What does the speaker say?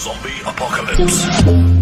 Zombie Apocalypse.